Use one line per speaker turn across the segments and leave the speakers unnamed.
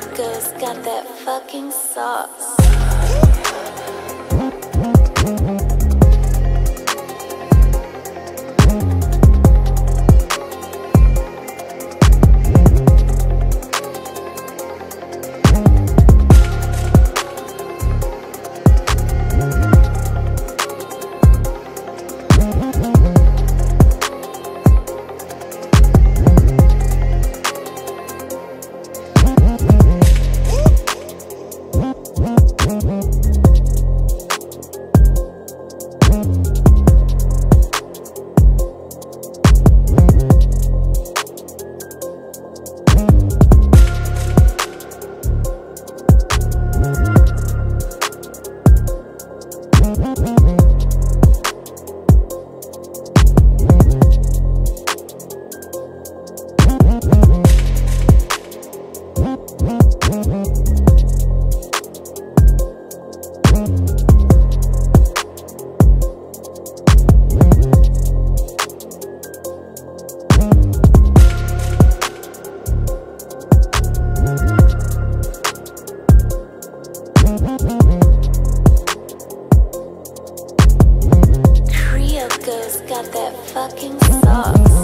Ghost got that fucking sauce. That fucking sauce.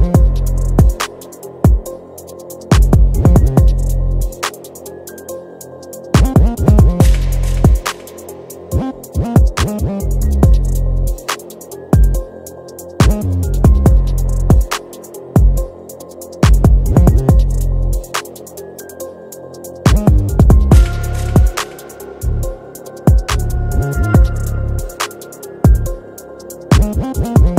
Mm-hmm.